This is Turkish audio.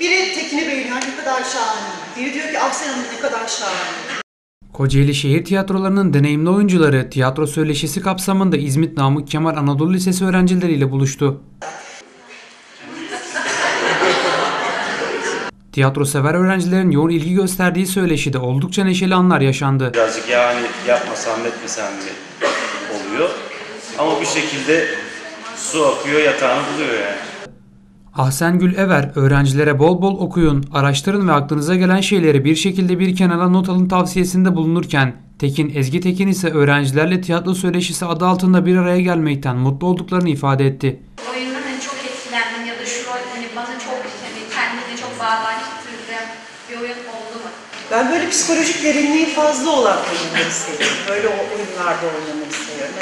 Biri Tekin'i beğeniyor ne kadar şahane. Biri diyor ki Ahsen Hanım ne kadar şahane. Kocaeli Şehir Tiyatroları'nın deneyimli oyuncuları tiyatro söyleşisi kapsamında İzmit Namık Kemal Anadolu Lisesi öğrencileriyle buluştu. Tiyatro sever öğrencilerin yoğun ilgi gösterdiği söyleşide oldukça neşeli anlar yaşandı. Birazcık yani yapmasam etmesem mi oluyor. Ama bir şekilde su akıyor yatağını buluyor yani. Ahsengül Ever, öğrencilere bol bol okuyun, araştırın ve aklınıza gelen şeyleri bir şekilde bir kenara not alın tavsiyesinde bulunurken, Tekin Ezgi Tekin ise öğrencilerle tiyatro söyleşisi adı altında bir araya gelmekten mutlu olduklarını ifade etti. oyundan hani çok etkilendim ya da şu rol hani bana çok hani kendine çok bağdaştırdı bir oyun oldu mu? Ben böyle psikolojik derinliği fazla olan oyunları seviyorum. Böyle o- oyunlarda oynamayı seviyorum.